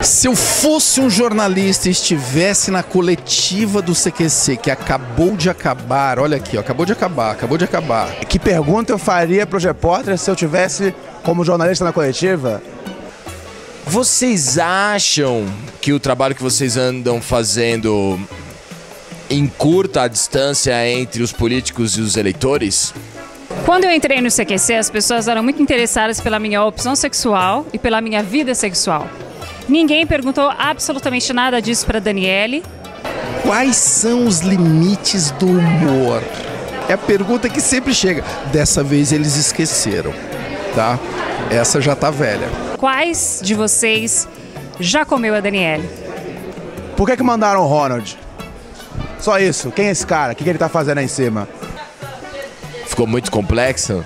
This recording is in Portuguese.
Se eu fosse um jornalista e estivesse na coletiva do CQC, que acabou de acabar, olha aqui, ó, acabou de acabar, acabou de acabar. Que pergunta eu faria para os repórteres se eu tivesse como jornalista na coletiva? Vocês acham que o trabalho que vocês andam fazendo encurta a distância entre os políticos e os eleitores? Quando eu entrei no CQC, as pessoas eram muito interessadas pela minha opção sexual e pela minha vida sexual. Ninguém perguntou absolutamente nada disso para Daniele. Quais são os limites do humor? É a pergunta que sempre chega. Dessa vez eles esqueceram, tá? Essa já tá velha. Quais de vocês já comeu a Daniele? Por que, que mandaram o Ronald? Só isso. Quem é esse cara? O que, que ele tá fazendo aí em cima? Ficou muito complexo?